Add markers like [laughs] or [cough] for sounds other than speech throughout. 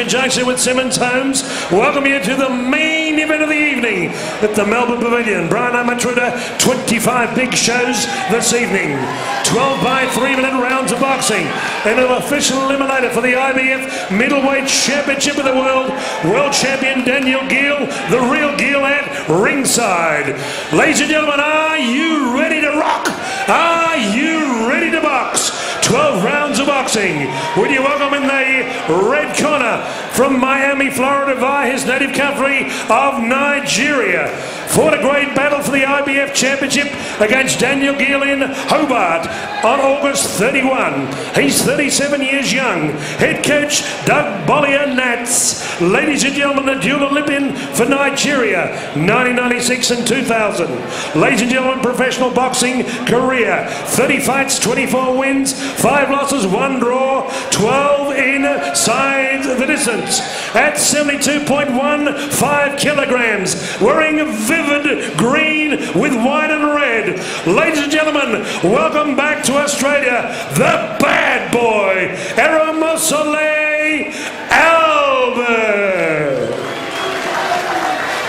Conjunction with Simmons Homes welcome you to the main event of the evening at the Melbourne Pavilion. Brian Amatruda, 25 big shows this evening. 12 by 3 minute rounds of boxing and an official eliminator for the IBF Middleweight Championship of the World. World Champion Daniel Geale, the real Gill at ringside. Ladies and gentlemen, are you ready to rock? Are you? 12 rounds of boxing. Would you welcome in the red corner from Miami, Florida, via his native country of Nigeria. Fought a great battle for the IBF Championship against Daniel in Hobart on August 31. He's 37 years young. Head coach Doug Bollier Nats. Ladies and gentlemen, a dual Olympian for Nigeria, 1996 and 2000. Ladies and gentlemen, professional boxing career, 30 fights, 24 wins, 5 losses, 1 draw, 12 inside the distance. At 72.15 kilograms, wearing vivid green with white and red. [laughs] Ladies and gentlemen, welcome back to Australia, the bad boy, Eromosele Albert.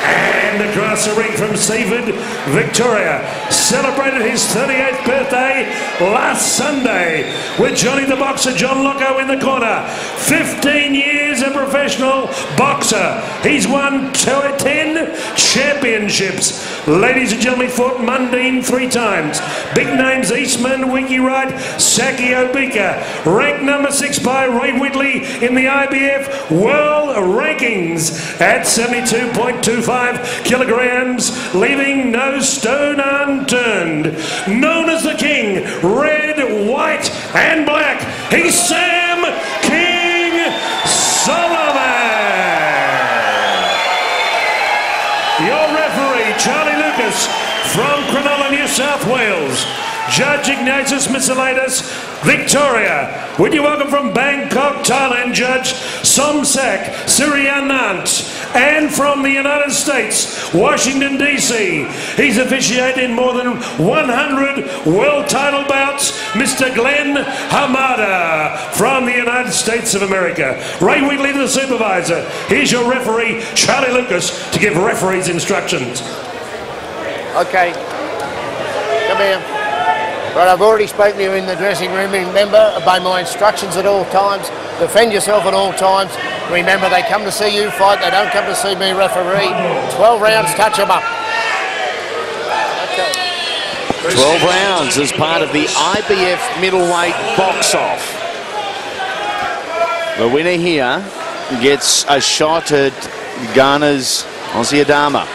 And across the ring from Seaford, Victoria, celebrated his 38th birthday last Sunday with Johnny the Boxer, John Locko in the corner. 15 years a professional boxer. He's won 10 championships. Ladies and gentlemen, fought Mundine three times. Big names Eastman, Winky Wright, Sakio Bika. Ranked number six by Ray Whitley in the IBF World Rankings at 72.25 kilograms, leaving no stone unturned. Known as the King, red, white, and black, he's Sam King Soliman. Your referee, Charlie Lucas, from Cronulla, New South Wales. Judge Ignatius Mitselatus, Victoria. Would you welcome from Bangkok, Thailand, Judge Somsak Suryanant. And from the United States, Washington, D.C. He's officiated in more than 100 world title bouts, Mr. Glenn Hamada from the United States of America. Ray Whitley, the supervisor. Here's your referee, Charlie Lucas, to give referees instructions. Okay. Come here. Right, I've already spoken to you in the dressing room. Remember, obey my instructions at all times. Defend yourself at all times. Remember, they come to see you fight. They don't come to see me referee. 12 rounds, touch them up. Okay. 12 rounds as part of the IBF middleweight box-off. The winner here gets a shot at Ghana's Ozzy Adama,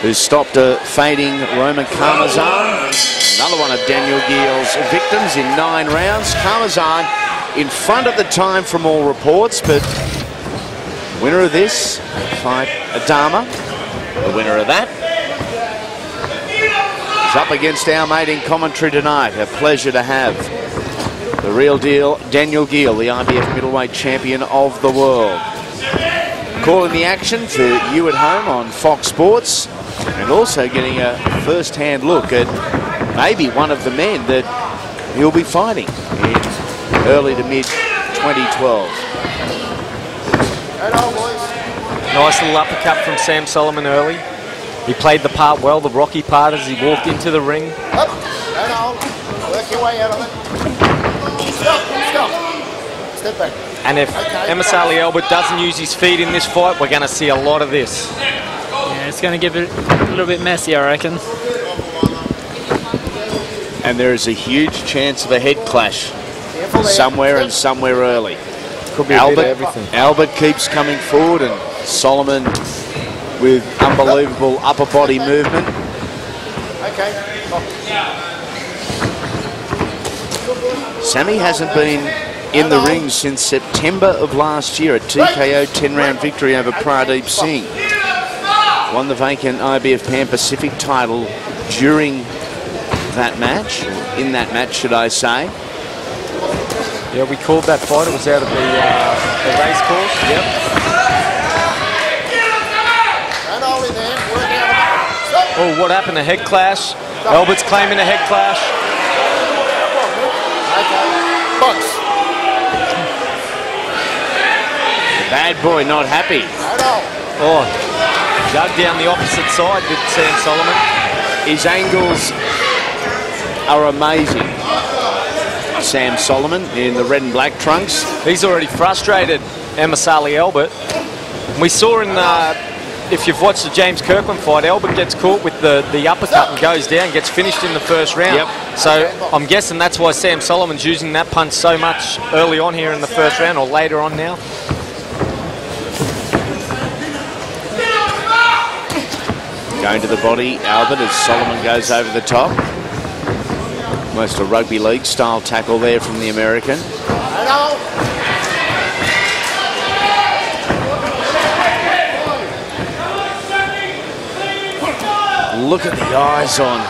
who stopped a fading Roman Karmazin. Another one of Daniel Geale's victims in nine rounds. Karmazin in front at the time from all reports, but winner of this fight, Adama, the winner of that, is up against our mate in commentary tonight. A pleasure to have the real deal, Daniel Geale, the IBF middleweight champion of the world. Calling the action for you at home on Fox Sports and also getting a first-hand look at maybe one of the men that he'll be fighting in early to mid 2012. Nice little uppercut from Sam Soliman early. He played the part well, the rocky part as he walked into the ring. Up, and hold. Work your way out of it. Stop, stop. Step back. And if Okay. Eromosele Albert doesn't use his feet in this fight, we're going to see a lot of this. Yeah, it's going to get a little bit messy, I reckon. And there is a huge chance of a head clash somewhere and somewhere early. Could be Albert, everything. Albert keeps coming forward and Soliman with unbelievable upper body movement. Okay. Sammy hasn't been in the ring since September of last year, a TKO 10-round victory over Pradeep Singh. Won the vacant IBF Pan Pacific title during that match, in that match, should I say. Yeah, we called that fight. It was out of the, uh, the race course. Yep. And hold in there. Work out of it. Stop. Oh, what happened? A head clash. Albert's claiming a head clash. Okay. Box. Bad boy, not happy. Oh, dug down the opposite side with Sam Soliman. His angles are amazing. Sam Soliman in the red and black trunks. He's already frustrated Eromosele Albert. We saw in, uh, if you've watched the James Kirkland fight, Albert gets caught with the, the uppercut and goes down, gets finished in the first round. Yep. So I'm guessing that's why Sam Soliman's using that punch so much early on here in the first round or later on now. Going to the body, Albert, as Soliman goes over the top. Almost a rugby league style tackle there from the American. Look at the eyes on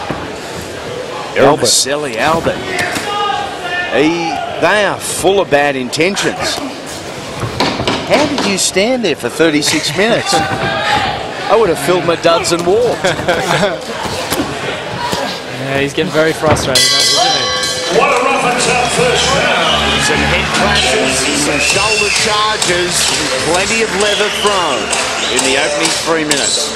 Albert. Albert. He, they are full of bad intentions. How did you stand there for 36 minutes? I would have filled my duds and walked. [laughs] Yeah, he's getting very frustrated, isn't he? What a rough and tough first round. Some head clashes, some shoulder charges, plenty of leather thrown in the opening three minutes.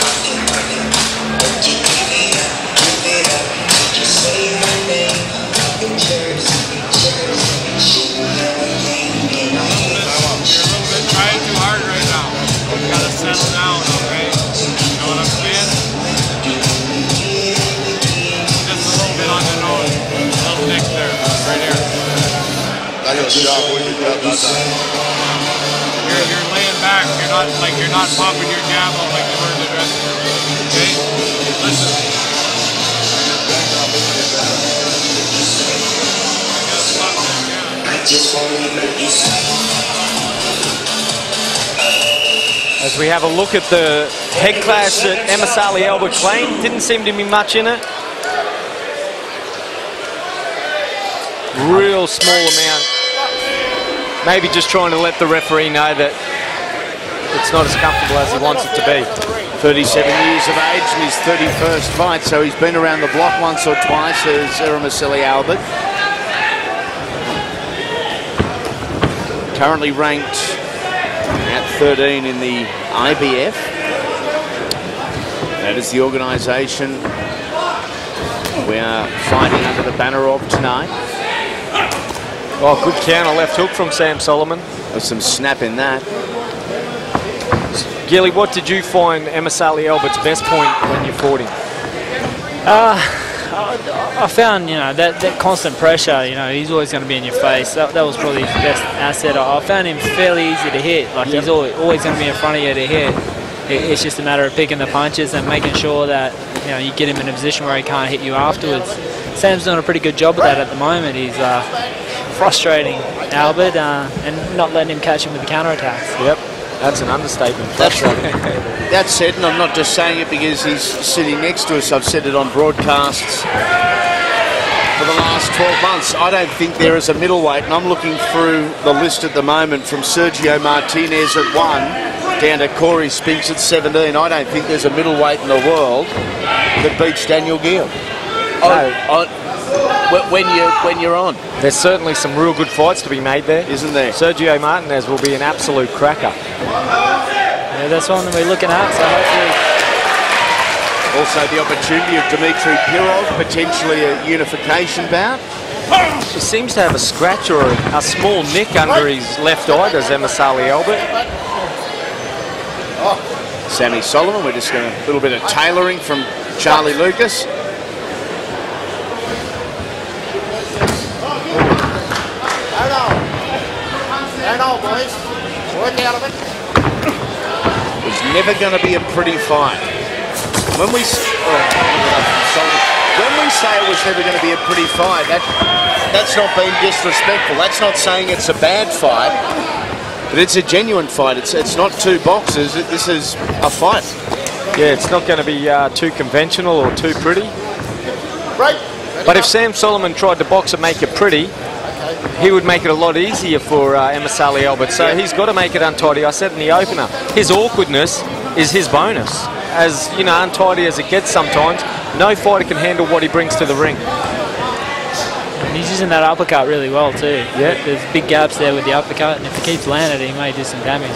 You're, you're laying back. You're not like you're not popping your jab out like you were in the dressing room. Okay? Listen. You gotta stop that jab. As we have a look at the head clash that Eromosele Albert claimed, didn't seem to be much in it. Real small amount. Maybe just trying to let the referee know that it's not as comfortable as he wants it to be. 37 years of age in his 31st fight, so he's been around the block once or twice as Eromosele Albert. Currently ranked at 13 in the IBF. That is the organisation we are fighting under the banner of tonight. Oh, good counter left hook from Sam Soliman. There's some snap in that. Gilly, what did you find Eromosele Albert's best point when you fought him? I, I found, you know, that, that constant pressure, you know, he's always going to be in your face. That, that was probably his best asset. I, I found him fairly easy to hit. Like, he's always, always going to be in front of you to hit. It, it's just a matter of picking the punches and making sure that, you know, you get him in a position where he can't hit you afterwards. Sam's doing a pretty good job of that at the moment. He's uh, frustrating Albert uh, and not letting him catch him with the counterattacks. Yep, that's an understatement. That's right. [laughs] That said, and I'm not just saying it because he's sitting next to us, I've said it on broadcasts for the last 12 months. I don't think there is a middleweight, and I'm looking through the list at the moment from Sergio Martinez at 1 down to Corey Spinks at 17. I don't think there's a middleweight in the world that beats Daniel Geale. Oh, on, when, you, when you're on, There's certainly some real good fights to be made there. isn't there? Sergio Martinez will be an absolute cracker. Yeah, that's one that we're looking at. So hopefully, Also the opportunity of Dmitry Pirog, potentially a unification bout. He seems to have a scratch or a, a small nick under his left eye, does Eromosele Albert. Oh, Sammy Soliman, we're just going to a little bit of tailoring from Charlie Lucas. Hold on. Hold on, boys. Work out of it. It was never going to be a pretty fight. When we oh, look at that from Soliman. when we say it was never going to be a pretty fight, that that's not being disrespectful. That's not saying it's a bad fight, but it's a genuine fight. It's it's not two boxes. It- This is a fight. Yeah, it's not going to be uh, too conventional or too pretty. Right. But if Sam Soliman tried to box and make it pretty, he would make it a lot easier for uh, Eromosele Albert. So he's got to make it untidy. I said in the opener, his awkwardness is his bonus. As you know, untidy as it gets sometimes, no fighter can handle what he brings to the ring. and he's using that uppercut really well too. Yeah. There's big gaps there with the uppercut, and if he keeps landing he may do some damage.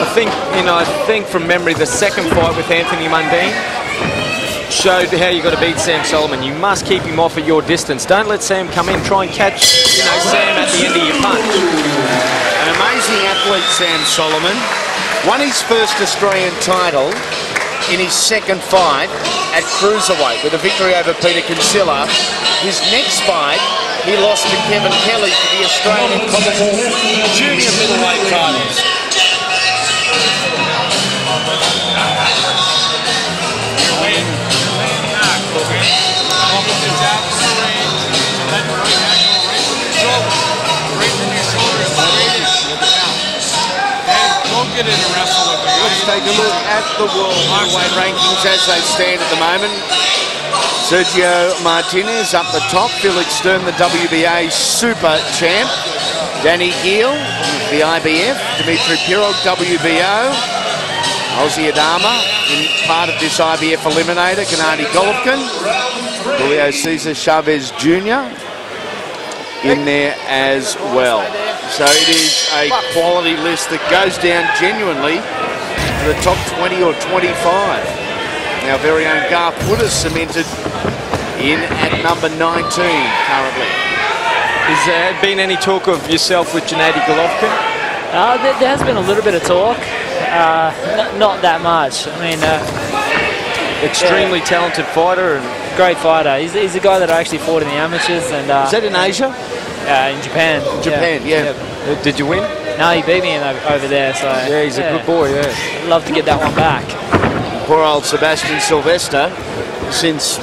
I think, you know, I think from memory, the second fight with Anthony Mundine showed how you got to beat Sam Soliman. You must keep him off at your distance. Don't let Sam come in. Try and catch, you know, Sam at the end of your punch. An amazing athlete, Sam Soliman. Won his first Australian title in his second fight at cruiserweight with a victory over Peter Kinsella. His next fight, he lost to Kevin Kelly for the Australian Commonwealth Junior middleweight titles. Let's take a look at the world heavyweight rankings as they stand at the moment. Sergio Martinez up the top. Felix Sturm, the WBA super champ. Danny Geale, the IBF. Dimitri Pirog, WBO. Ozzy Adama, in part of this IBF eliminator. Gennady Golovkin. Julio Cesar Chavez Jr. in there as well. So it is a quality list that goes down genuinely to the top 20 or 25. Our very own Garth Wood is cemented in at number 19 currently. Has there been any talk of yourself with Gennady Golovkin? Uh, there, there has been a little bit of talk, uh, n- not that much. I mean, uh, Extremely talented fighter and great fighter. He's, he's a guy that I actually fought in the amateurs and uh, Is that in Asia? uh, in Japan. Japan, yeah. Uh, did you win? No, he beat me in, over there. So Yeah, he's a good boy, yeah. I'd love to get that one back. Poor old Sebastian Sylvester, since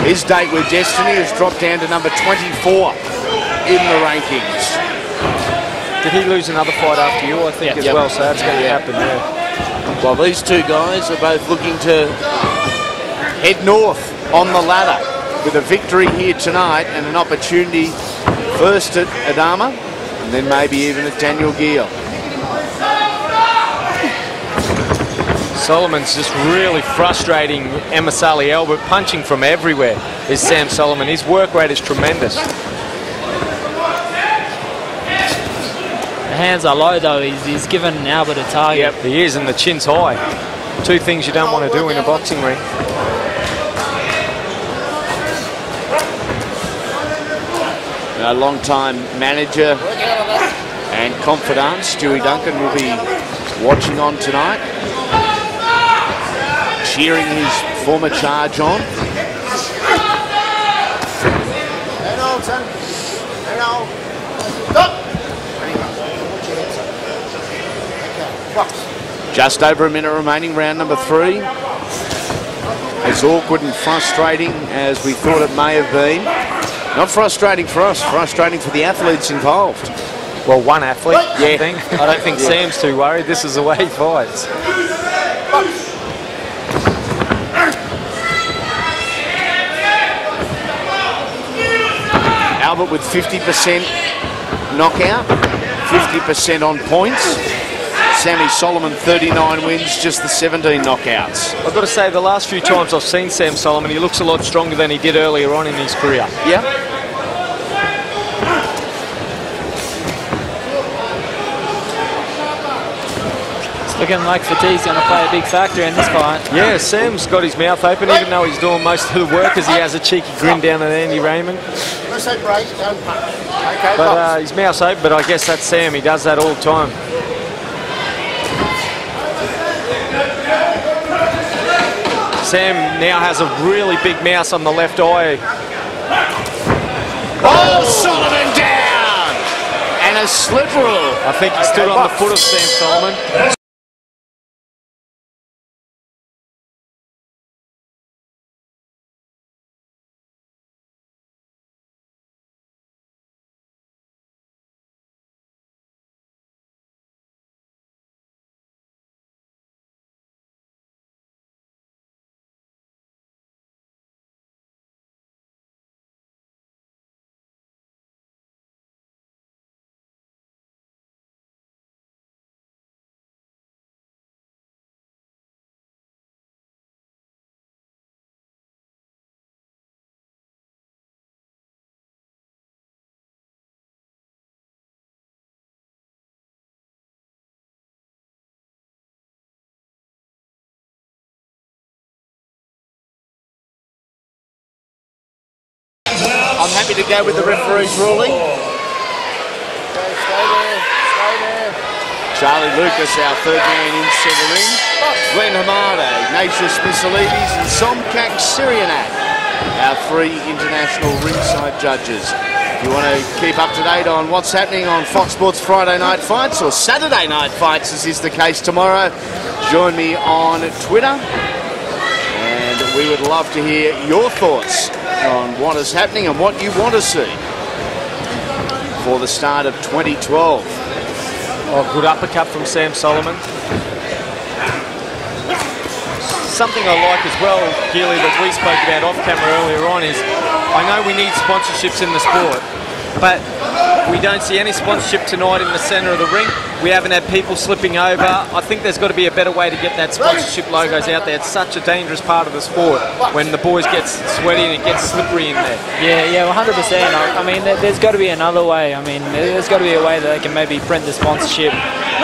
his date with Destiny has dropped down to number 24 in the rankings. Did he lose another fight after you, I think, Yeah. as Yep. well, so that's going to Yeah. happen, yeah. While these two guys are both looking to head north on the ladder with a victory here tonight and an opportunity first at Adama and then maybe even at Daniel Geale. Soliman's just really frustrating Emma Eromosele Albert, punching from everywhere is Sam Soliman. His work rate is tremendous. Hands are low though. He's, he's given Albert a target. Yep, he is, and the chin's high. Two things you don't want to do in a boxing ring. A long-time manager and confidant, Stewie Duncan, will be watching on tonight, cheering his former charge on. On, son. Hang on. Stop. Okay, box. Just over a minute remaining, round number three. As awkward and frustrating as we thought it may have been. Not frustrating for us, frustrating for the athletes involved. Well, one athlete, I Yeah. think. I don't think Sam's too worried. This is the way he fights. Albert with 50% knockout, 50% on points. Sammy Soliman 39 wins, just the 17 knockouts. I've got to say, the last few times I've seen Sam Soliman, he looks a lot stronger than he did earlier on in his career. Yeah. It's looking like fatigue's going to play a big factor in this fight. Yeah, Sam's got his mouth open, even though he's doing most of the work as he has a cheeky grin down at Andy Raymond. Let's say break, don't punch. Okay, But uh, his mouth's open, but I guess that's Sam. He does that all the time. Sam now has a really big mouse on the left eye. Oh, Soliman down! And a slip rule. I think he stood on the foot of Sam Soliman. I'm happy to go with the referee's ruling. Okay, stay there, stay there. Charlie Lucas, our third man in centre ring. Glenn Hamada, Ignatius Missilides and Somkak Syrianak, our three international ringside judges. If you want to keep up to date on what's happening on Fox Sports Friday Night Fights or Saturday Night Fights, as is the case tomorrow, join me on Twitter. And we would love to hear your thoughts on what is happening and what you want to see for the start of 2012. Oh, good uppercut from Sam Soliman. Something I like as well, Keely, that we spoke about off camera earlier on is I know we need sponsorships in the sport, but we don't see any sponsorship tonight in the centre of the ring. We haven't had people slipping over. I think there's got to be a better way to get that sponsorship logos out there. It's such a dangerous part of the sport when the boys get sweaty and it gets slippery in there. Yeah, yeah, 100%. I, I mean, there, there's got to be another way. I mean, there's got to be a way that they can maybe print the sponsorship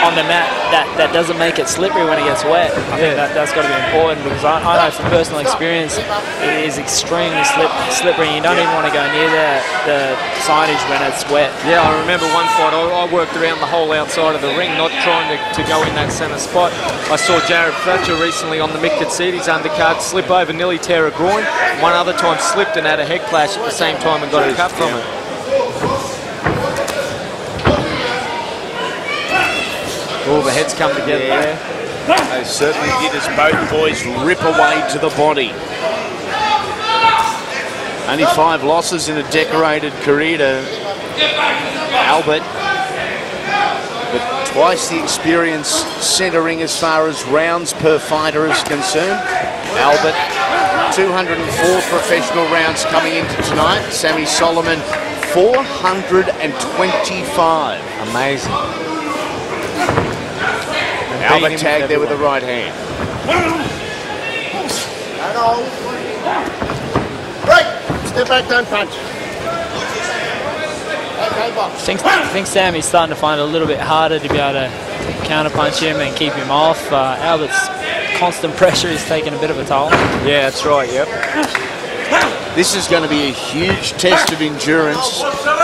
on the mat that, that doesn't make it slippery when it gets wet. I think that, that's got to be important because I, I know from personal experience it is extremely slip, slippery. You don't even want to go near the, the signage when it's wet. Yeah, I remember one fight, I, I worked around the whole outside of the ring, not trying to, to go in that centre spot. I saw Jared Thatcher recently on the Mick Katsidis undercard slip over, nearly tear a groin. One other time slipped and had a head clash at the same time and got a cut from it. All the heads come together Yeah. there. They certainly did as both boys rip away to the body. Only five losses in a decorated career to Albert. with twice the experience centering as far as rounds per fighter is concerned. Albert, 204 professional rounds coming into tonight. Sammy Soliman, 425. Amazing. Albert tagged there with the right hand. Hello. Break. Step back, don't punch. Okay, box. I think, I think Sammy's starting to find it a little bit harder to be able to counterpunch him and keep him off. Uh, Albert's constant pressure is taking a bit of a toll. Yeah, that's right, yep. This is going to be a huge test of endurance,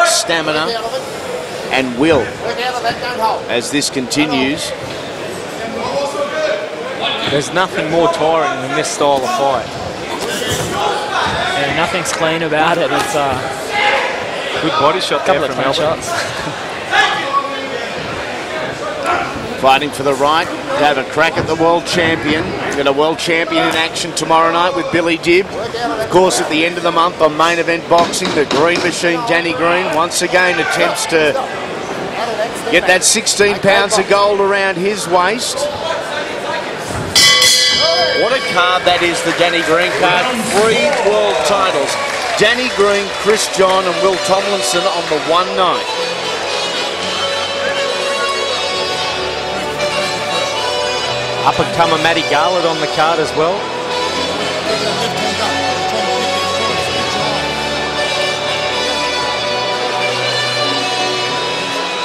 stamina, Out of it. and will Work out of that, don't hold. as this continues. There's nothing more tiring than this style of fight. Yeah, nothing's clean about it. It's uh, Good body shot a there couple of from clean Albert. shots. Fighting for the right to have a crack at the world champion. Got a world champion in action tomorrow night with Billy Dib. Of course, at the end of the month on main event boxing, the Green Machine, Danny Green, once again attempts to get that 16 pounds of gold around his waist. What a card that is, the Danny Green card. Three world titles. Danny Green, Chris John, and Will Tomlinson on the one night. Up and comer Matty Garlett on the card as well.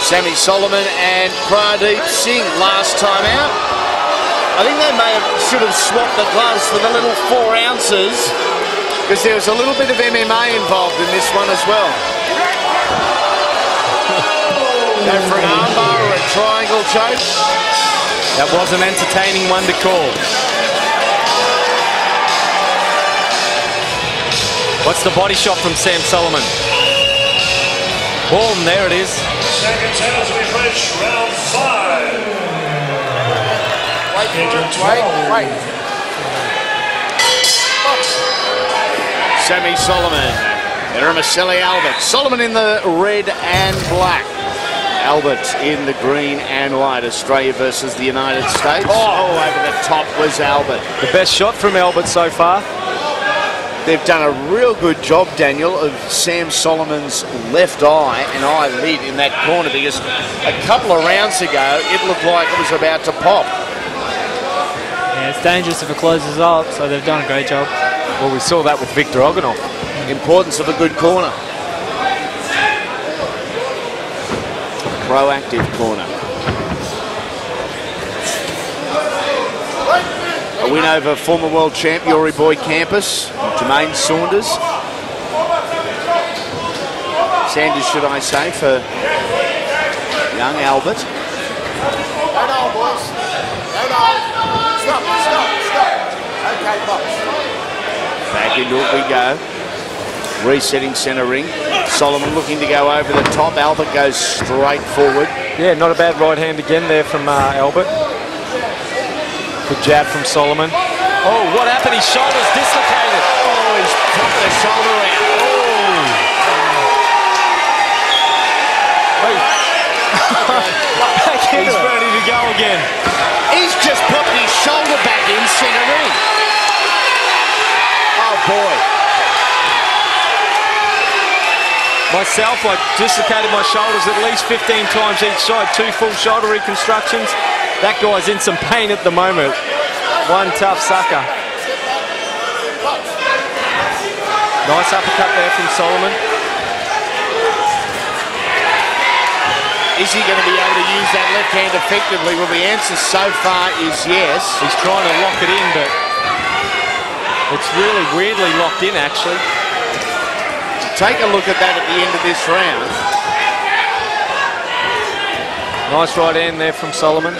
Sammy Solomon and Pradeep Singh last time out. I think they may have should have swapped the gloves for the little four ounces because there was a little bit of MMA involved in this one as well. Go for an armbar or a triangle choke. That was an entertaining one to call. What's the body shot from Sam Soliman? Boom, there it is. Seconds as we approach round five. Wait, Into wait, wait. Sammy Soliman and Eromosele Albert. Soliman in the red and black. Albert in the green and white. Australia versus the United States. Oh. oh, over the top was Albert. The best shot from Albert so far. They've done a real good job, Daniel, of Sam Soliman's left eye and eyelid in that corner because a couple of rounds ago it looked like it was about to pop. Yeah, it's dangerous if it closes up, so they've done a great job. Well, we saw that with Victor Oganov. Importance of a good corner. Proactive corner. A win over former world champ Yory Boy Campas, Jermaine Saunders. Sanders, should I say, for young Albert. Go no, boys. Go no. Stop, stop, stop. Okay, box. Back into it we go. Resetting centre ring. Soliman looking to go over the top. Albert goes straight forward. Yeah, not a bad right hand again there from uh, Albert. Good jab from Soliman. Oh, what happened? His shoulder's dislocated. Oh, he's popped the shoulder out. [laughs] Back into He's it. ready to go again. He's just put his shoulder back in centre ring. Boy. Myself, I dislocated my shoulders at least 15 times each side, two full shoulder reconstructions. That guy's in some pain at the moment. One tough sucker. Nice uppercut there from Soliman. Is he going to be able to use that left hand effectively? Well, the answer so far is yes. He's trying to lock it in, but it's really weirdly locked in, actually. Take a look at that at the end of this round. Nice right hand there from Soliman.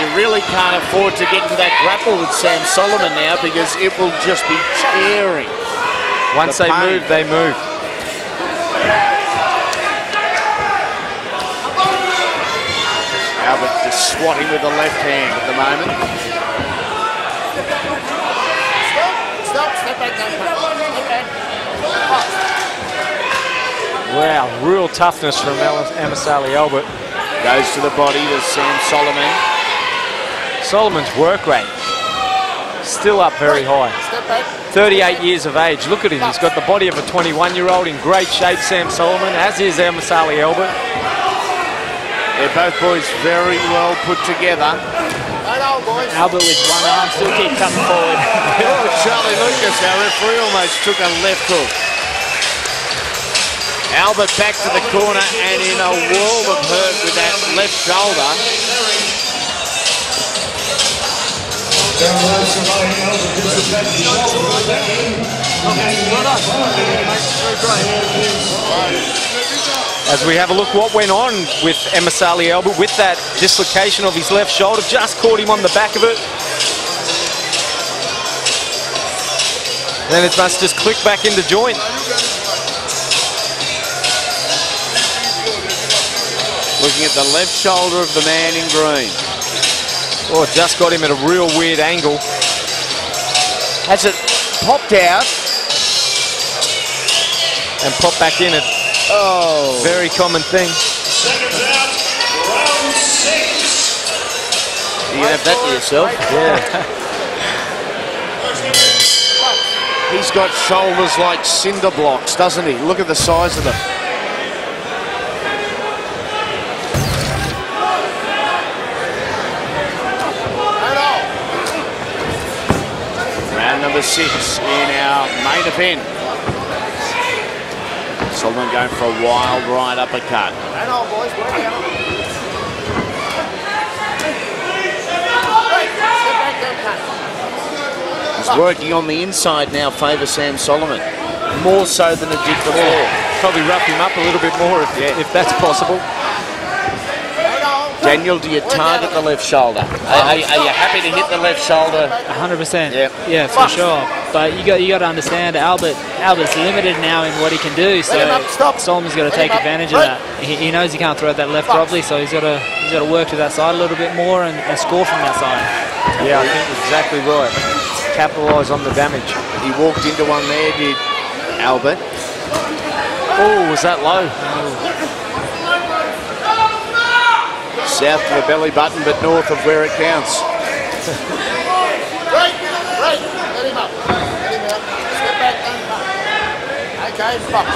You really can't afford to get into that grapple with Sam Soliman now because it will just be tearing. Once The they pain. move, they move. Albert just swatting with the left hand at the moment. Stop, stop, step back, don't punch. Step back. Box. Wow, real toughness from Eromosele Albert. Goes to the body to Sam Soliman. Soliman's work rate still up very high. 38 years of age. Look at him. He's got the body of a 21-year-old in great shape, Sam Soliman, as is Eromosele Albert. They're both boys very well put together. Go no, boys. Albert with one arm still keep coming forward. [laughs] Oh, Charlie Lucas, our referee, almost took a left hook. Albert back to the corner and in a world of hurt with that left shoulder. As we have a look what went on with Eromosele Albert with that dislocation of his left shoulder, just caught him on the back of it. Then it must just click back into joint. Looking at the left shoulder of the man in green. Oh, just got him at a real weird angle. Has it popped out? And popped back in it. Oh. Very common thing. Seconds out, round six. You can have that to yourself. Yeah. [laughs] He's got shoulders like cinder blocks, doesn't he? Look at the size of them. Round number six in our main event. Soliman going for a wild right uppercut. Go no, boys. Work out. Right, Step back. He's working on the inside now, favour Sam Solomon. More so than it did before. Probably rough him up a little bit more if, Yeah. if that's possible. Daniel, do you target the left shoulder? Are, are, are you happy to hit the left shoulder? 100%. Yep. Yeah, for sure. But you got you got to understand Albert. Albert's limited now in what he can do. So Let him up, stop. Soliman's got to take advantage of that. He, he knows he can't throw that left properly, so he's got to he's got to work to that side a little bit more and, and score from that side. Yeah, I think exactly right. Capitalise on the damage. He walked into one there, did Albert. Oh, was that low? South of the belly button, but north of where it counts. [laughs] Right, right. Let him up. Let him up. Step back, don't punch.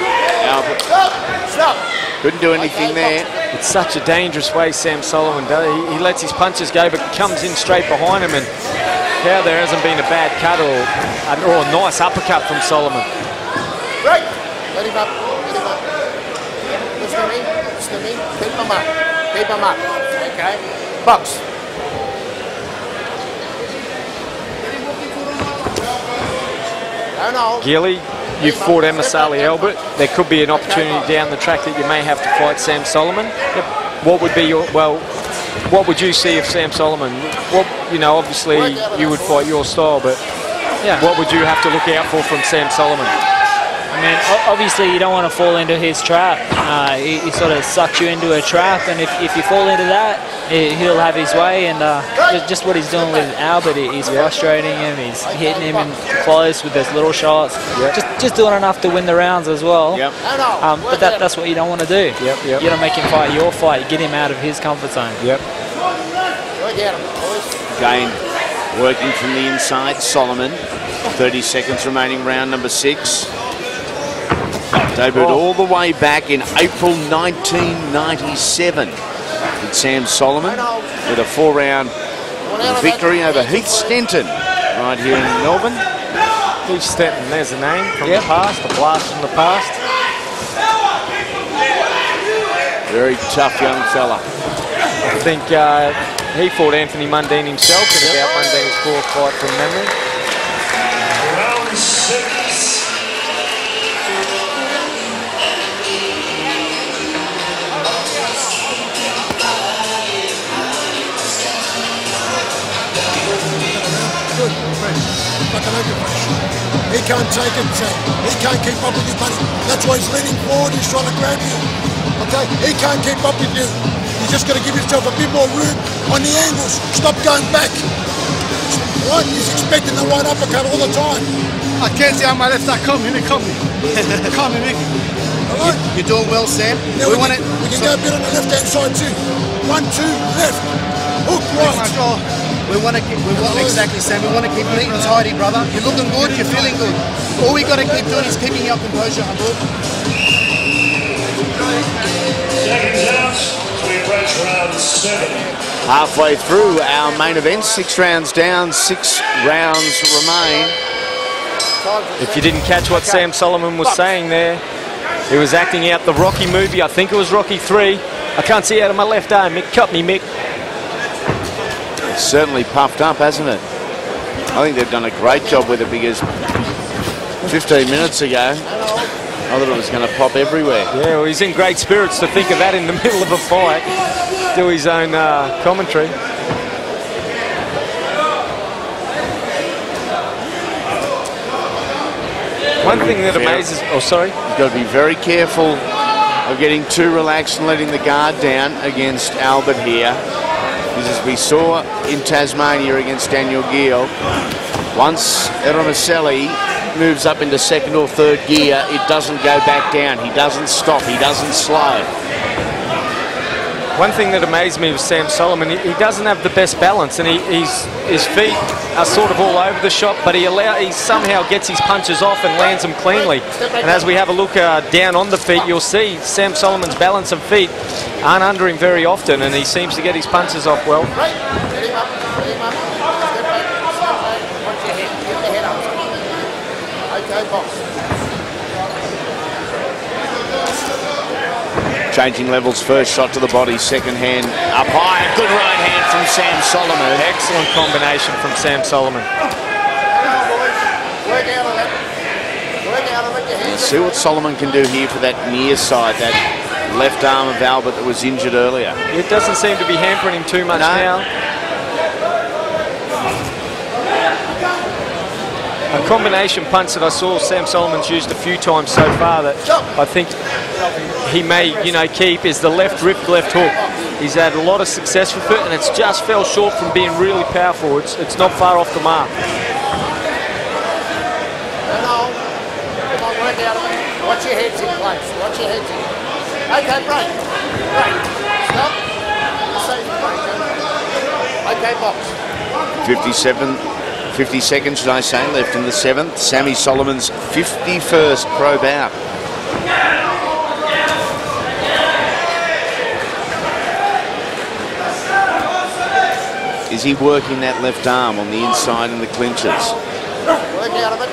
Okay. Albert Stop. Stop. couldn't do anything there. It's such a dangerous way Sam Soliman does. He, he lets his punches go, but comes in straight behind him. And how there hasn't been a bad cut or, or a nice uppercut from Soliman. Right. Let him up. Let him up. Listen to me. Listen to me. Keep him up. Keep him up. Okay. Box. Don't hold. Gilly, you fought Eromosele Albert. There could be an opportunity down the track that you may have to fight Sam Soliman. What would be your well? What would you see of Sam Soliman? What you know, obviously you would fight your style, but Yeah. what would you have to look out for from Sam Soliman? I mean, obviously you don't want to fall into his trap. Uh, he, he sort of sucks you into a trap, and if, if you fall into that, he, he'll have his way. And uh, just, just what he's doing with Albert, he- he's frustrating him. He's hitting him in close with those little shots. Just just doing enough to win the rounds as well. Yep. Um, but that, that's what you don't want to do. Yep, yep. You got to make him fight your fight. Get him out of his comfort zone. Yep. Work. Again, working from the inside, Soliman. 30 seconds remaining, round number six. Debuted Oh. all the way back in April 1997 with Sam Soliman with a four-round One out of victory over Heath Stenton right here in Melbourne. Heath Stenton, there's a name from Yep. the past, a blast from the past. Very tough young fella. I think uh, he fought Anthony Mundine himself in about Mundine's fourth fight from memory. Open fresh. He can't take it, Sam. He can't keep up with you, buddy. That's why he's leaning forward. He's trying to grab you. Okay? He can't keep up with you. You just got to give yourself a bit more room on the angles. Stop going back. Right? He's expecting the right uppercut all the time. I can't see how my left side coming. Here, coming. [laughs] coming, Mickey. All right? You're doing well, Sam. Now we we, want can, it. we can go a bit on the left-hand side too. One, two, left. Hook right. We want to keep, we want, exactly, Sam. We want to keep neat and tidy, brother. You're looking good. You're feeling good. All we got to keep doing is keeping your composure, Abdul. Seconds out. We approach round seven. Halfway through our main event, six rounds down, six rounds remain. If you didn't catch what Sam Soliman was saying there, he was acting out the Rocky movie. I think it was Rocky 3. I can't see out of my left eye. Mick, cut me, Mick. It's certainly puffed up, hasn't it? I think they've done a great job with it because 15 minutes ago, I thought it was going to pop everywhere. Yeah, well, he's in great spirits to think of that in the [laughs] middle of a fight. Do his own uh, commentary. One thing that amazes... Oh, sorry. You've got to be very careful of getting too relaxed and letting the guard down against Albert here. Because as we saw in Tasmania against Daniel Geale, once Eromosele moves up into second or third gear, it doesn't go back down. He doesn't stop. He doesn't slow. One thing that amazed me with Sam Soliman, he, he doesn't have the best balance, and he, his feet are sort of all over the shop, but he allow, he somehow gets his punches off and lands them cleanly. And as we have a look uh, down on the feet, you'll see Sam Soliman's balance of feet aren't under him very often, and he seems to get his punches off well. Right. Get him up. Get him up. Step back. Step back. Watch your head. Get the head up. Okay, box. Changing levels, first shot to the body, second hand up high. Good right hand from Sam Soliman. Excellent combination from Sam Soliman. Work out of that. Work out of it. Your hands See what Soliman can do here for that near side, that left arm of Albert that was injured earlier. It doesn't seem to be hampering him too much No. now. A combination punch that I saw Sam Soliman's used a few times so far that I think he may, you know, keep is the left rip, left hook. He's had a lot of success with it, and it's just fell short from being really powerful. It's, it's not far off the mark. Don't hold. Come on, work out of it. Watch your heads in place. Watch your heads in. Okay, break. Break. Stop. Okay, box. 57, 50 seconds, should I say, left in the seventh. Sammy Soliman's 51st pro bout. Is he working that left arm on the inside in the clinches? Work out of it.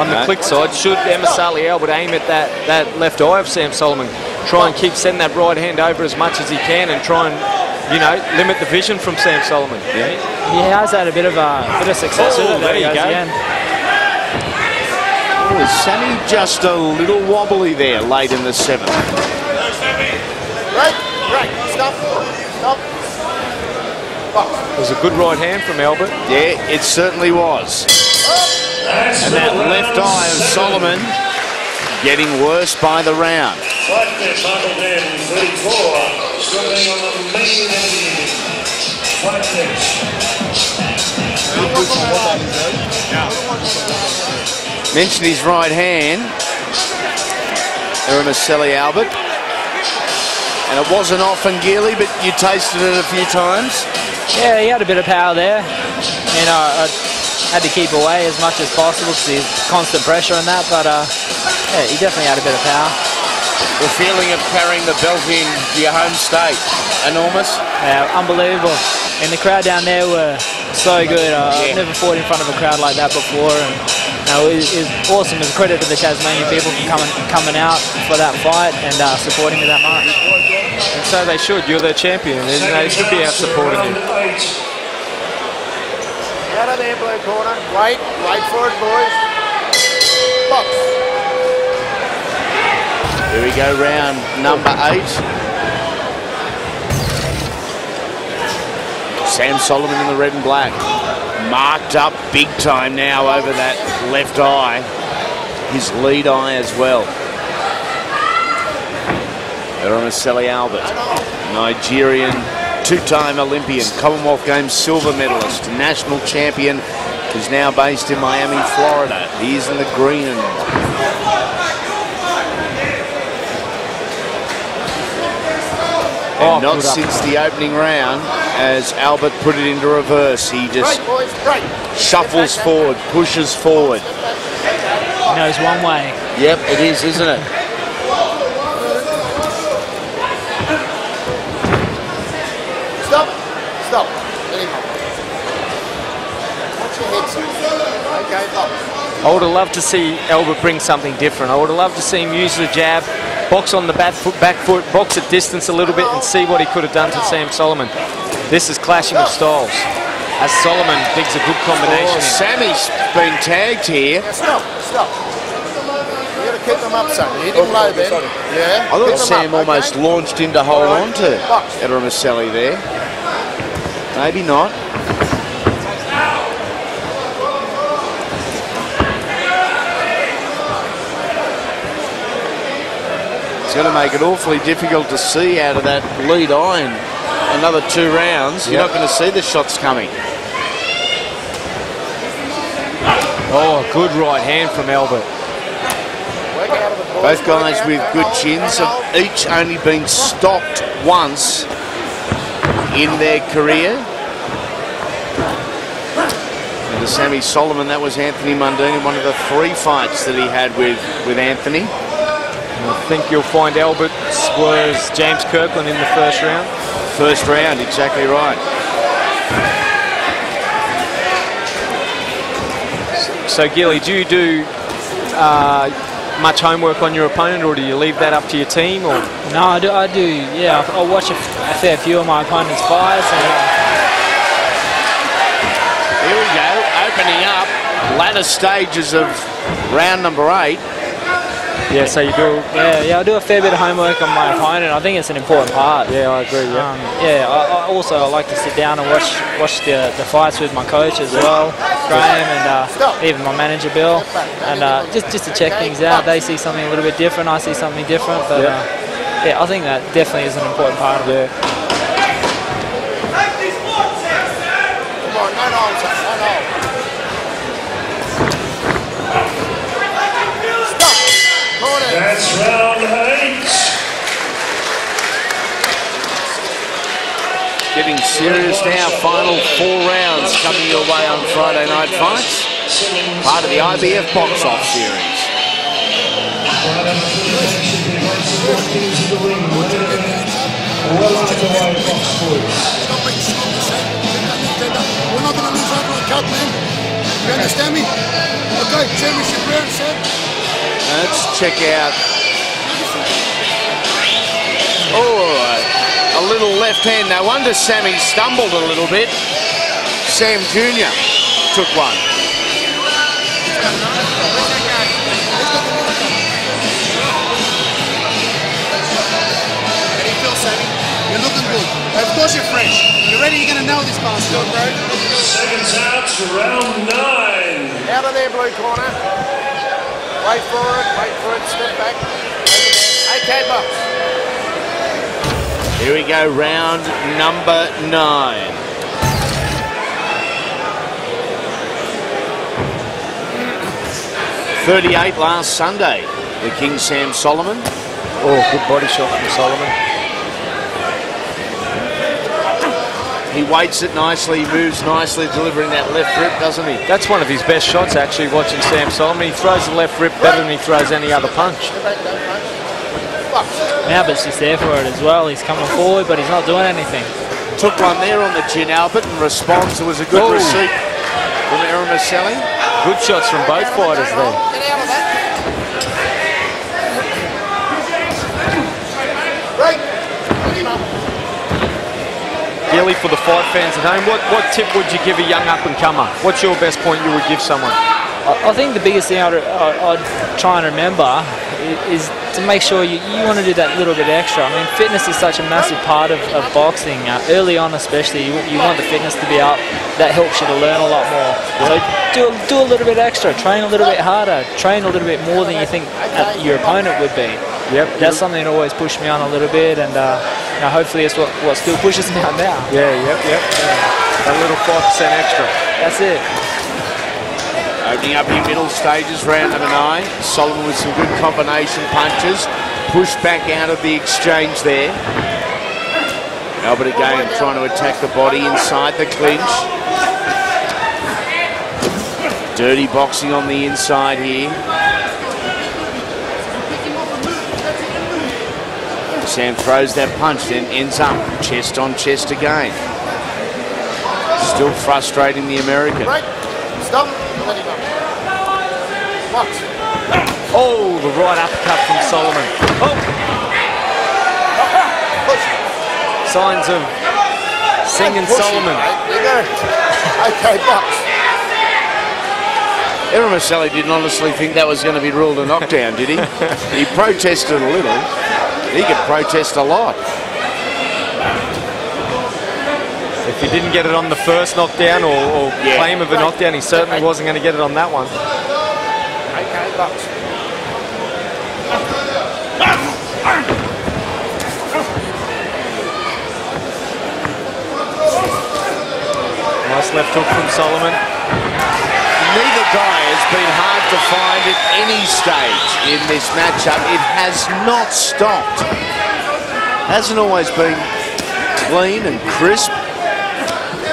On the Okay. click side, should Eromosele Albert aim at that, that left eye of Sam Soliman, try and keep sending that right hand over as much as he can and try and you know, limit the vision from Sam Soliman. Yeah, He has had a bit of a bit of success Oh, with it. there you he goes go. again. Oh, Sammy just a little wobbly there late in the seventh. Right, right, stop, stop. Box. It was a good right hand from Albert. Yeah, it certainly was. And that left eye of Soliman getting worse by the round. Right there, Michael Dan, 34, struggling. There. Mentioned his right hand. Eromosele Albert. And it wasn't often Geely, but you tasted it a few times. Yeah, he had a bit of power there. You know, I had to keep away as much as possible because constant pressure on that. But uh, yeah, he definitely had a bit of power. The feeling of carrying the belt in your home state, enormous. Yeah, unbelievable. And the crowd down there were so good. Uh, Yeah. I've never fought in front of a crowd like that before. And you know, it, it was awesome. It's a credit to the Tasmanian people for coming coming out for that fight and uh, supporting me that much. And so they should. You're their champion. They, they should be out supporting you. Out of there, blue corner. Wait, wait for it, boys. Here we go, round number eight. Sam Soliman in the red and black. Marked up big time now over that left eye. His lead eye as well. Eromosele Albert, Nigerian two-time Olympian, Commonwealth Games silver medalist, national champion, who's now based in Miami, Florida. He's in the green and Oh, And not good up. since the opening round, as Albert put it into reverse. He just Right, boys, right. shuffles forward, pushes forward. He knows one way. Yep, it is, isn't it? Stop, stop. Let him up. Watch your head, sir. Okay, box. I would have loved to see Albert bring something different. I would have loved to see him use the jab, box on the back foot, back foot, box at distance a little bit, and see what he could have done to Sam Soliman. This is clashing of styles. As Soliman digs a good combination. Oh. Sammy's been tagged here. Yeah, stop, stop. You gotta keep them up, son. Hit him low then. Yeah. I thought keep Sam up, almost okay? launched him to hold All right. on to Box. Ederamasselli there. Maybe not. It's going to make it awfully difficult to see out of that lead iron. another two rounds. You're not going to see the shots coming. Oh, good right hand from Albert. Work out of it, boys. Both guys with good chins have each only been stopped once in their career. And to Sammy Soliman, that was Anthony Mundine in one of the three fights that he had with, with Anthony. I think you'll find Albert was James Kirkland in the first round. First round, exactly right. So, Gilly, do you do uh, much homework on your opponent, or do you leave that up to your team? Or No, I do. I do. Yeah, I, I watch a fair few of my opponent's fights, and uh, Here we go, opening up latter stages of round number eight. Yeah, so you do. yeah, yeah, I do a fair bit of homework on my opponent. I think it's an important part. Yeah, I agree. Yeah. Um, yeah, I, I also I like to sit down and watch watch the, the fights with my coach as well, Graham, and uh, even my manager Bill, and uh, just just to check things out. They see something a little bit different, I see something different, but Yeah. uh, yeah, I think that definitely is an important part of it. Come on, no hold, son. No hold. Stop. Corner. That's round eight. Getting serious now, final four rounds coming your way on Friday Night Fights. Part of the IBF Box Off Series. Stop it, stop it, Sam. We're not going to lose over a man. You understand me? Okay, championship round, Sam. Let's check out. Little left hand. No wonder Sammy stumbled a little bit. Sam Jr. took one. You feel, Sammy? You're looking good. Of course you're fresh. You're ready, you're going to know this bastard, bro. Seconds out, round nine. Out of there, blue corner. Wait for it, wait for it, step back. Okay, box. Here we go, round number nine. Thirty-eight last Sunday. The King Sam Soliman. Oh, good body shot from Soliman. He weights it nicely, he moves nicely, delivering that left rip, doesn't he? That's one of his best shots, actually, watching Sam Soliman. He throws the left rip better than he throws any other punch. Step back, don't punch. Box. Albert's just there for it as well. He's coming forward, but he's not doing anything. Took one there on the chin, Albert, and responds. It was a good Oh. receipt from Eromosele. Good shots from both fighters there. Get out of that. Break. Pick him up. Gilly, for the fight fans at home, what, what tip would you give a young up-and-comer? What's your best point you would give someone? I, I think the biggest thing I'd, I- I'd try and remember is to make sure you, you want to do that little bit extra. I mean, fitness is such a massive part of, of boxing. Uh, early on, especially, you, you want the fitness to be up. That helps you to learn a lot more. So do, do a little bit extra. Train a little bit harder. Train a little bit more than you think uh, your opponent would be. Yep. That's something that always pushed me on a little bit, and uh, you know, hopefully it's what, what still pushes me on now. Yeah, yep, yep. A little 5% extra. That's it. Opening up your middle stages, round number nine. Soliman with some good combination punches. Pushed back out of the exchange there. Albert again trying to attack the body inside the clinch. Dirty boxing on the inside here. Sam throws that punch, then ends up chest on chest again. Still frustrating the American. Break. Stop. Let him up. Box. Oh, the right uppercut from Soliman. Oh, Push. signs of singing Push him, Soliman. mate. You go. Okay, box. Eromosele didn't honestly think that was going to be ruled a knockdown, did he? [laughs] he protested a little. He could protest a lot. If he didn't get it on the first knockdown or, or Yeah. claim of a knockdown, he certainly wasn't going to get it on that one. Box. Nice left hook from Soliman. Neither guy has been hard to find at any stage in this matchup. It has not stopped. Hasn't always been clean and crisp.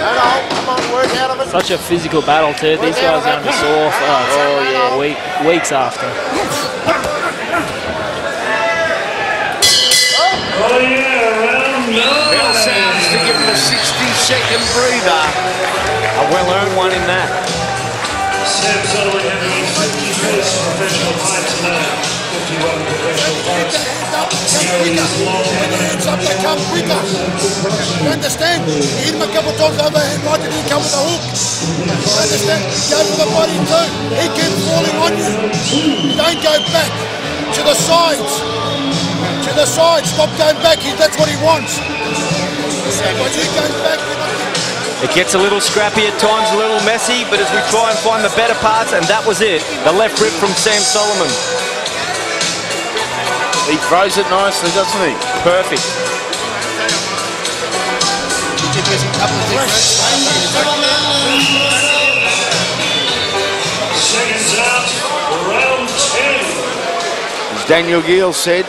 No, no, come on, work out of it. Such a physical battle too. These guys are going to be sore for oh, yeah. week, weeks after. Oh yeah, round Bell sounds to give him a 60-second breather. A well-earned one in that. Sam Soliman having his 51st professional fight tonight. 51 professional fights. When the hands up, come quicker. You understand? You hit him a couple times overhand, right, and he come with a hook. You understand? Go for the body too. He keeps falling on you. Don't go back. To the sides. To the sides. Stop going back. He- That's what he wants. When you go back, It gets a little scrappy at times, a little messy, but as we try and find the better parts, and that was it. The left rip from Sam Soliman. He throws it nicely, doesn't he? Perfect. Seconds out, round 10. As Daniel Geale said,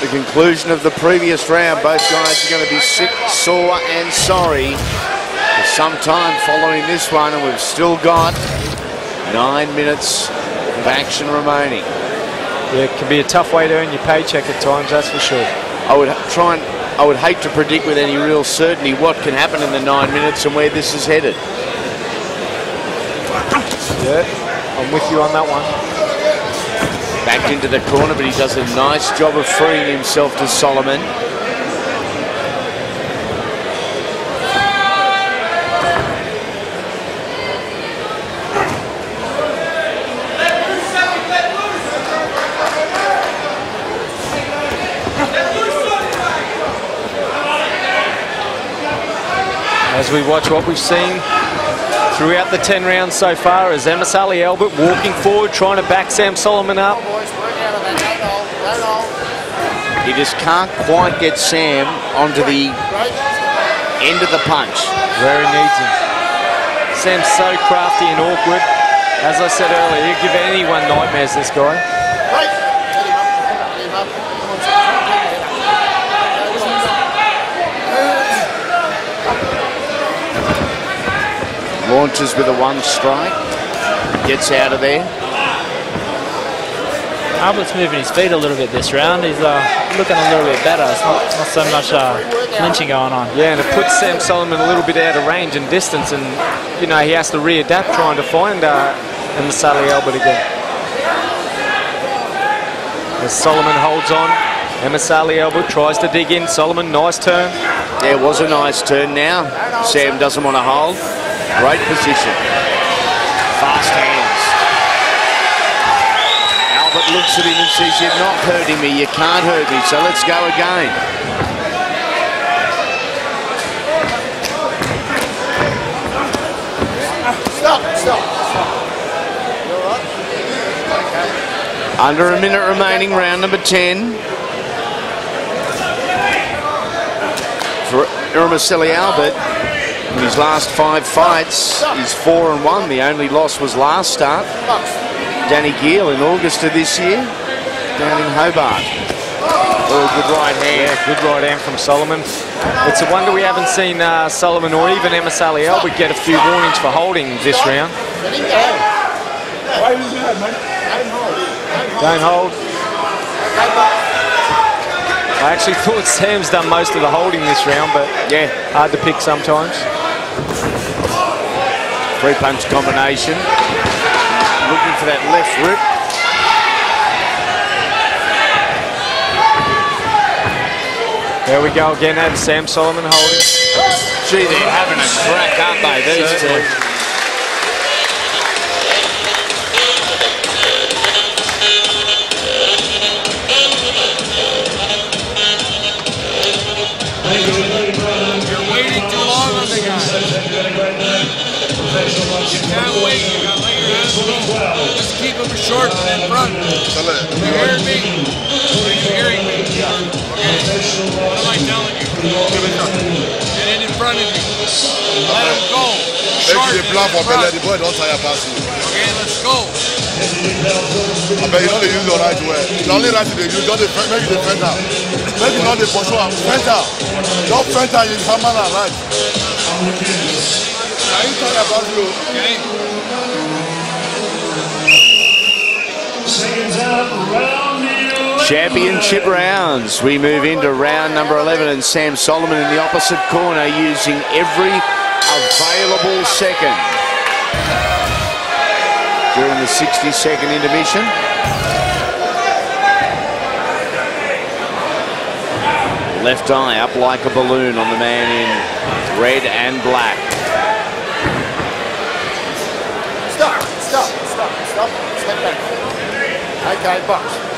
the conclusion of the previous round, both guys are going to be sick, sore and sorry for some time following this one, and we've still got nine minutes of action remaining. Yeah, it can be a tough way to earn your paycheck at times, that's for sure. I would try and I would hate to predict with any real certainty what can happen in the nine minutes and where this is headed. Yeah, I'm with you on that one. Back into the corner, but he does a nice job of freeing himself to Soliman. As we watch what we've seen throughout the 10 rounds so far, as Eromosele Albert walking forward, trying to back Sam Soliman up. Boys, work out of that. Don't hold, don't hold. He just can't quite get Sam onto the end of the punch. Where he needs him. Sam's so crafty and awkward. As I said earlier, he'll give anyone nightmares, this guy. Great. Get him up. Get him up. Come on, son. Try and get him up. Launches with a one strike. Gets out of there. Albert's moving his feet a little bit this round. He's uh, looking a little bit better. It's not, not so much uh, clinching going on. Yeah, and it puts Sam Soliman a little bit out of range and distance, and you know he has to readapt trying to find uh, Eromosele Albert again. As Soliman holds on, Eromosele Albert tries to dig in. Soliman, nice turn. There was a nice turn now. Sam doesn't want to hold. Great position. Fast hands. Albert looks at him and says, you're not hurting me, you can't hurt me, so let's go again. Stop, stop, stop. You all right? Okay. Under a minute remaining, round number 10. For Eromosele Albert, in his last five fights, he's four and one. The only loss was last start. Danny Geale in August of this year, down in Hobart. Oh, good right hand. Yeah, good right hand from Soliman. It's a wonder we haven't seen uh, Soliman or even Emma Eromosele Albert get a few warnings for holding this round. Let him go. Don't hold. I actually [laughs] thought Sam's done most of the holding this round, but yeah, hard to pick sometimes. Three punch combination. Looking for that left rip. There we go again, and Sam Soliman holding. Gee, they're having a crack, aren't they, these Certainly. two? You're keep them short and in front. You hearing me? Are you hearing me? Okay. What am I telling you? Get it in front of you. Let him go. Make Short the and plan for. Bella, the boy don't tire pass you. Okay, let's go. I bet you know they use the right way. The only right they use, don't they make front out. Make it not the pursue front out. Don't front out, you hammer and right. Now you tire pass you. Okay. Championship rounds. We move into round number 11 and Sam Soliman in the opposite corner using every available second. During the 60 second intermission. Left eye up like a balloon on the man in red and black. Stop, stop, stop, stop. Step back. Okay, box.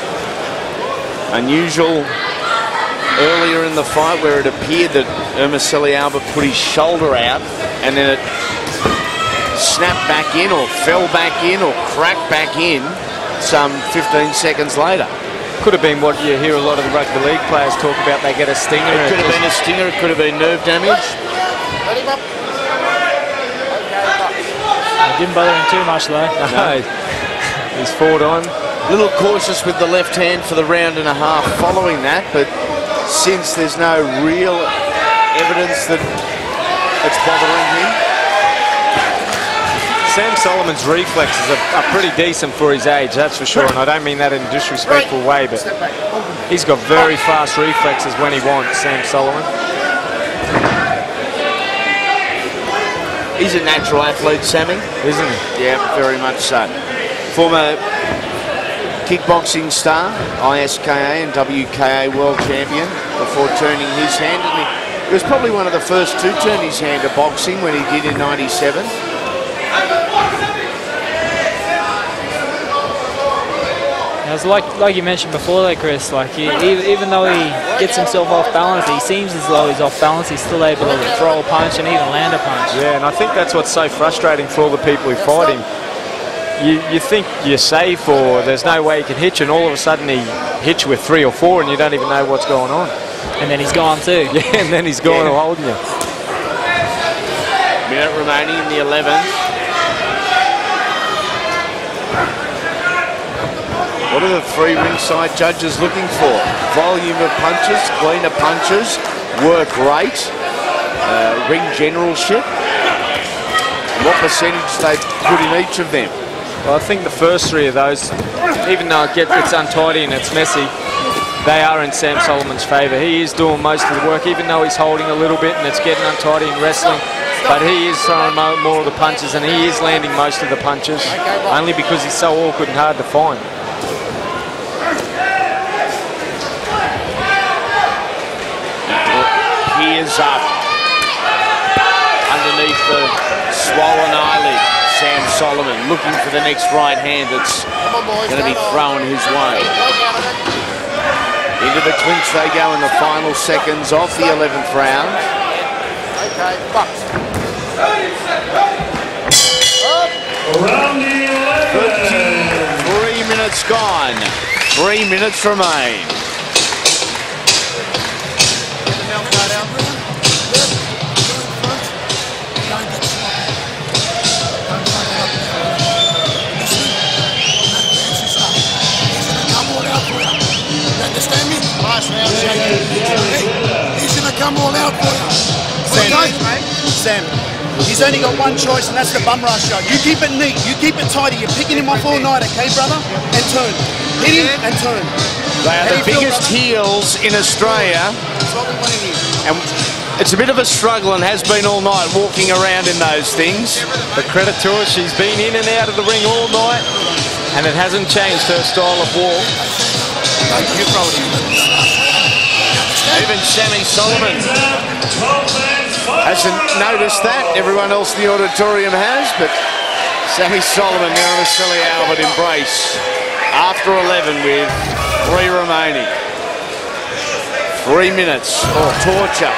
Unusual earlier in the fight where it appeared that Eromosele Albert put his shoulder out and then it snapped back in or fell back in or cracked back in some 15 seconds later. Could have been what you hear a lot of the rugby league players talk about. They get a stinger. It could have been a stinger, it could have been nerve damage. Let him up. Okay, box. It didn't bother him too much though. No. [laughs] He's fought on. A little cautious with the left hand for the round and a half following that, but since there's no real evidence that it's bothering him, Sam Soliman's reflexes are, are pretty decent for his age, that's for sure. And I don't mean that in a disrespectful way, but he's got very fast reflexes when he wants, Sam Soliman. he's a natural athlete, Sammy. Isn't he? Yeah, very much so. Former kickboxing star, ISKA and WKA world champion before turning his hand. And he, he was probably one of the first to turn his hand to boxing when he did in 97. It was like like you mentioned before, there, Chris. Like he, even, even though he gets himself off balance, he seems as though he's off balance. He's still able to throw a punch and even land a punch. Yeah, and I think that's what's so frustrating for all the people who fight him. You, you think you're safe or there's no way he can hit you, and all of a sudden he hits you with three or four and you don't even know what's going on. And then he's gone too. [laughs] Yeah, and then he's gone Yeah. holding you. Minute remaining in the 11th. What are the three ringside judges looking for? Volume of punches, cleaner punches, work rate, uh, ring generalship, what percentage they put in each of them. Well, I think the first three of those, even though it gets, it's untidy and it's messy, they are in Sam Soliman's favour. He is doing most of the work, even though he's holding a little bit and it's getting untidy in wrestling. But he is throwing more of the punches and he is landing most of the punches, only because he's so awkward and hard to find. Peers up underneath the swollen eyelid. Soliman looking for the next right hand that's going to be thrown his way. Into the clinch they go in the final seconds of the 11th round. Okay, bucks. Around the 11. Three minutes gone. Three minutes remain. Me? He's gonna come all out for you. Sam, Okay? mate, Sam, he's only got one choice, and that's the bum rush shot. You keep it neat, you keep it tidy. You're picking him off all night, okay, brother? And turn. Hit him and turn. They are How the do you feel, biggest heels in Australia. That's what we want to hear. And it's a bit of a struggle and has been all night walking around in those things. But credit to her, she's been in and out of the ring all night and it hasn't changed her style of walk. Throw it. Even Sammy Soliman 12 man hasn't noticed that. Everyone else in the auditorium has, but Sammy Soliman now in a silly Albert embrace after 11 with three remaining. Three minutes of torture.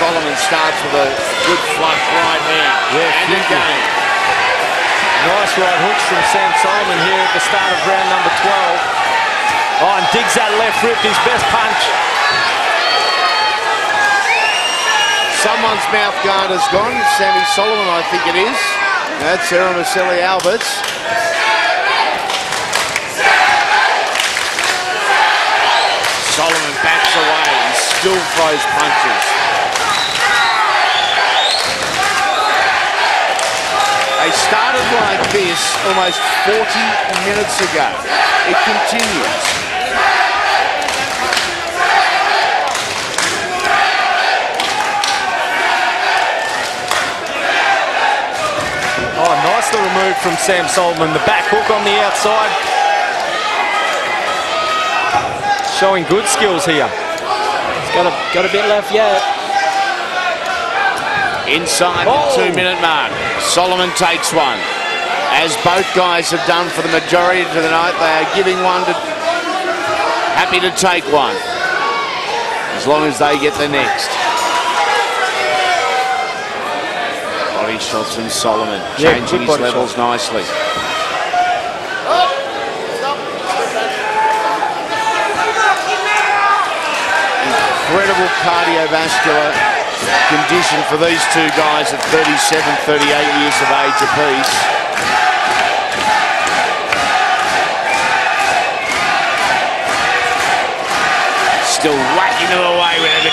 Soliman starts with a good flush right hand. Yeah, and again. Nice right hooks from Sam Soliman here at the start of round number 12. Oh, and digs that left rip, his best punch. Someone's mouth guard has gone. Sammy Soliman, I think it is. That's Sarah Maselli Alberts. Soliman backs away and still throws punches. They started like this almost 40 minutes ago. It continues. Oh, nicely removed from Sam Soliman. The back hook on the outside. Showing good skills here. He's got a got a bit left yet. Inside Oh. the two minute mark. Soliman takes one. As both guys have done for the majority of the night, they are giving one to. Happy to take one. As long as they get the next. Body shots from Soliman. Changing good his body levels nicely. Incredible cardiovascular condition for these two guys at 37, 38 years of age apiece. Still whacking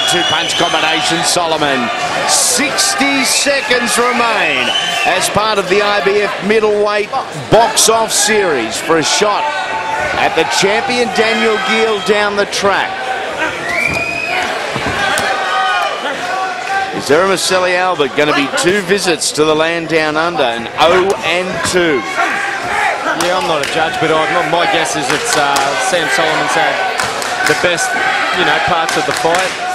two-punch combination, Soliman. 60 seconds remain as part of the IBF middleweight box-off series for a shot at the champion Daniel Geale down the track. Is Maselli Albert going to be two visits to the land down under and 0 and 2? Yeah, I'm not a judge, but I, my guess is it's uh, Sam Soliman's had the best, you know, parts of the fight.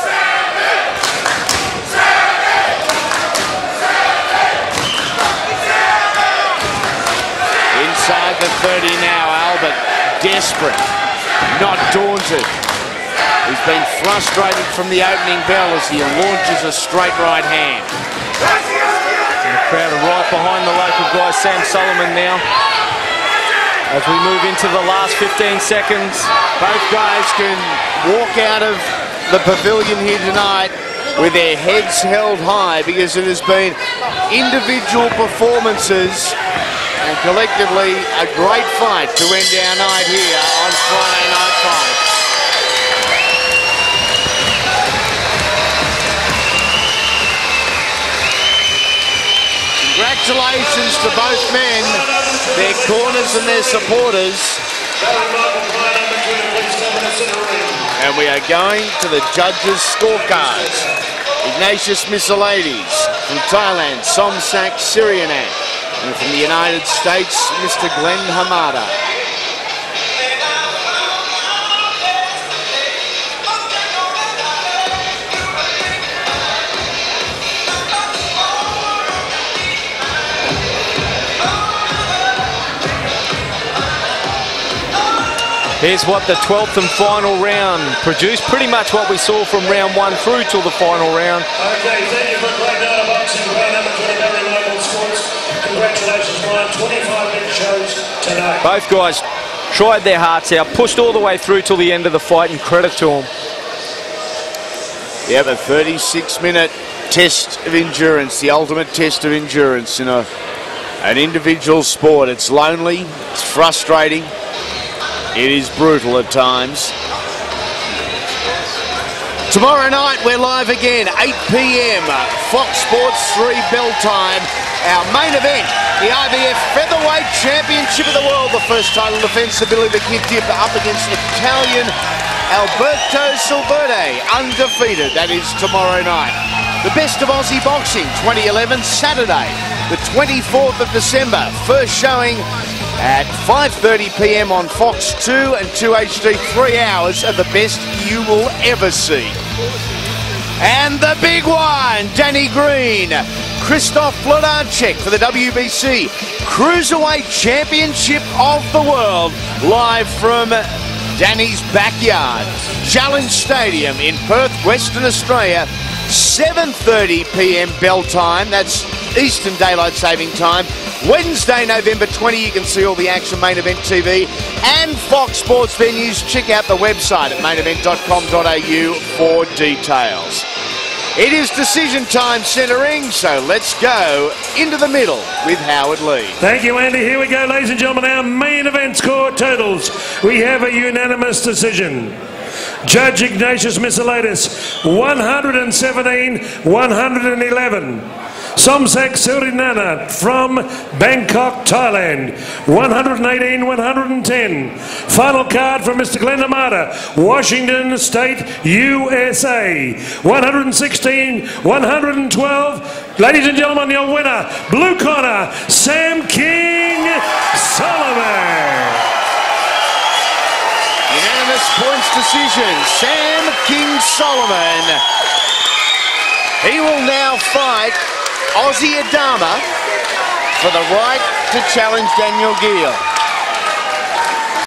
30 now, Albert desperate, not daunted. He's been frustrated from the opening bell as he launches a straight right hand. And the crowd are right behind the local guy, Sam Soliman now. As we move into the last 15 seconds. Both guys can walk out of the pavilion here tonight with their heads held high because it has been individual performances and collectively a great fight to end our night here on Friday Night Fight. Congratulations to both men, their corners and their supporters. And we are going to the judges' scorecards. Ignatius Missailidis from Thailand, Somsak Sirianak. And from the United States, Mr. Glenn Hamada. Here's what the 12th and final round produced. Pretty much what we saw from round one through till the final round. Okay, Congratulations, Brian. 25 big shows tonight. Both guys tried their hearts out, pushed all the way through till the end of the fight, and credit to them. Yeah, a 36-minute test of endurance, the ultimate test of endurance in a an individual sport. It's lonely, it's frustrating, it is brutal at times. Tomorrow night we're live again, 8 p.m. Fox Sports 3 bell time. Our main event, the IBF Featherweight Championship of the World, the first title defence of Billy the Kid Dipper up against Italian Alberto Servidei, undefeated. That is tomorrow night. The best of Aussie boxing, 2011, Saturday, the 24th of December. First showing at 5.30 p.m. on Fox 2 and 2 HD, three hours of the best you will ever see. And the big one, Danny Green, Krzysztof Wlodarczyk for the WBC Cruiserweight Championship of the World, live from Danny's backyard, Challenge Stadium in Perth, Western Australia, 7.30 p.m. bell time, that's Eastern Daylight Saving Time. Wednesday, November 20, you can see all the action, Main Event TV and Fox Sports venues. Check out the website at mainevent.com.au for details. It is decision time centering, so let's go into the middle with Howard Lee. Thank you, Andy. Here we go, ladies and gentlemen. Our main event score totals. We have a unanimous decision. Judge Ignatius Missailidis, 117, 111. Somsak Surinana from Bangkok, Thailand, 118, 110. Final card from Mr. Glenn Hamada, Washington State, USA, 116, 112. Ladies and gentlemen, your winner, blue corner, Sam King Soliman. Unanimous points decision, Sam King Soliman. He will now fight Aussie Adama for the right to challenge Daniel Geale.